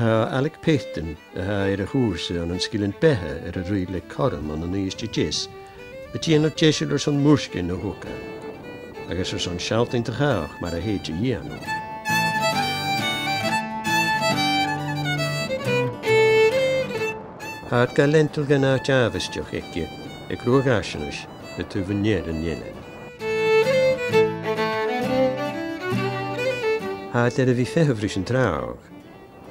ha Alec Payton a ha ar a chúsa an an skillin bethe ar a ri le chom an an níos jis, a tíanamh déisiir san múscin na thuca, agus ar san sealtain a chaach mar a héide dhéanú. Thad ga lentil gan ná tehasteach aice ag ruúgáisiis a tú bhanéad an dhéile. Tá er a an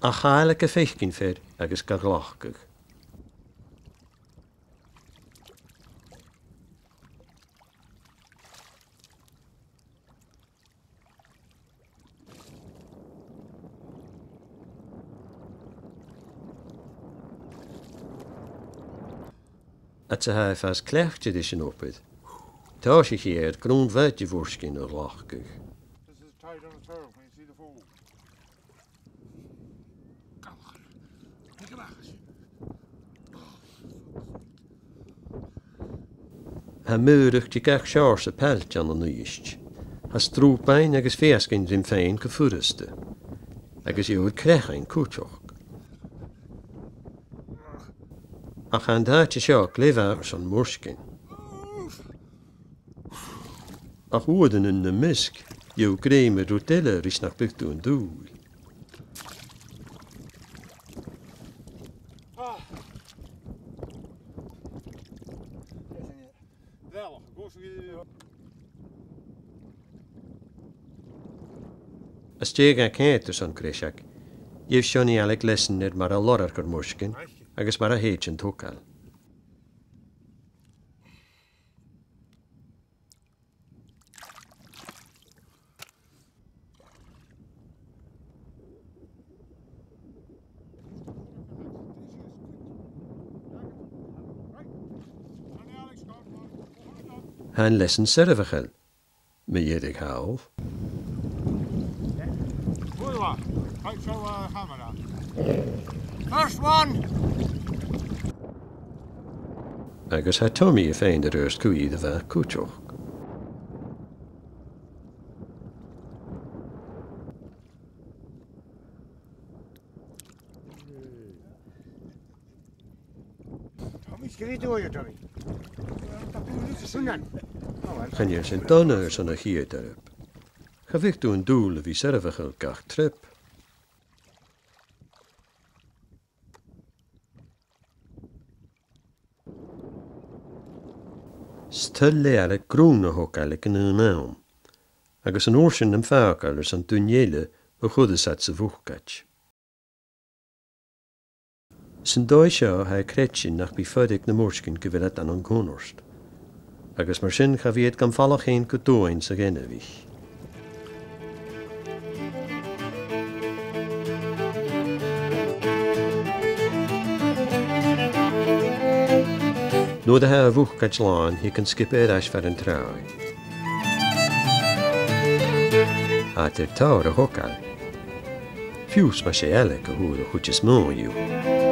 a chael ac y ffeicgyn ffyr agos gaglochgych. a te haif as clechtid is yn opyd. Ta si chi er grwn fedju fwrsgyn o'r lochgych. This is tied on the turf when you see the. trabajar. ¿Qué trabajas? Han muruk til gak sjarse peltjan og nyisk. Han strupein agus feskin din fein ka furuste. Agus jord krechain kutjok. Han kan da til sjak levar som morskin. Ach oden unne misk, jo gremer rodelle risnak bygdu en duul. Ys dig ac eithus o'n greisiag, Ief Sioni Alec lesyn i'r mar a lor ar gwrmwysgyn, agos mar a heid yn tŵcal. Han lessen servachel, me we dan. First one! agus ha Tommy féin de röst cuaí a bheith cúteoch. Tommy, skinny door you, Tommy. Sundan. Channeir sin donnair san a chiad arab. Chahichtú an dúl a bhí servachel gach trip. Stul léar a grúna hocaile gan an nám, agus an ósin an fácail san dunéile a chudasat sa bhuachcait. San dóid seo ha créitsin nach bí fødig na agus mar sin cha gan fallach chéon go dúin sa ggéinehíh. A bhúch gailáin hi can skipéad eis fer an tráid. A tir tá a thuáil. Fiús mar sé eile go thuúr a chuúte.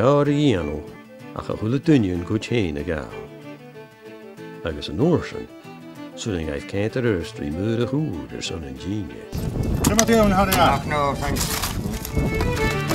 gáir í anú a cha thula duineún go téin a gáil. Agus an nóir sin sunning gaith céint ar ústrí mu a húr ar san an díine. Tá an nó.